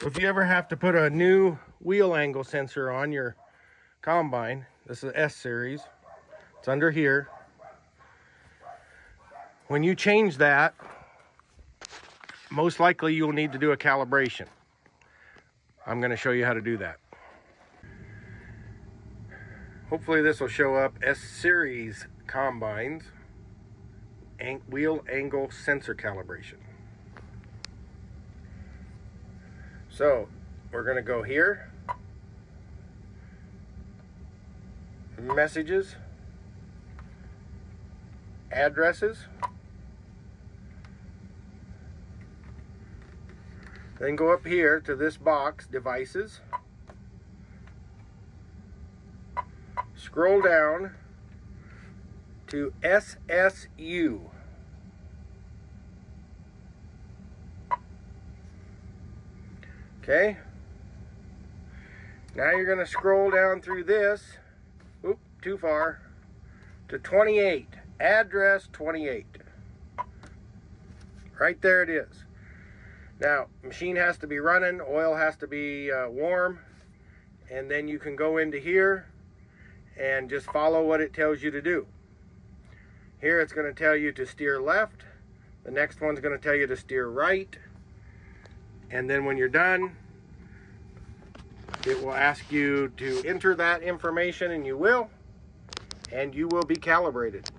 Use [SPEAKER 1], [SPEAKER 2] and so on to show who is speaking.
[SPEAKER 1] So if you ever have to put a new wheel angle sensor on your combine, this is S series, it's under here. When you change that, most likely you'll need to do a calibration. I'm gonna show you how to do that. Hopefully this will show up S series combines wheel angle sensor calibration. So we're going to go here, messages, addresses, then go up here to this box, devices, scroll down to SSU. Okay. Now you're going to scroll down through this. Oop, too far. To 28. Address 28. Right there it is. Now, machine has to be running. Oil has to be uh, warm. And then you can go into here and just follow what it tells you to do. Here it's going to tell you to steer left. The next one's going to tell you to steer right. And then when you're done, it will ask you to enter that information and you will, and you will be calibrated.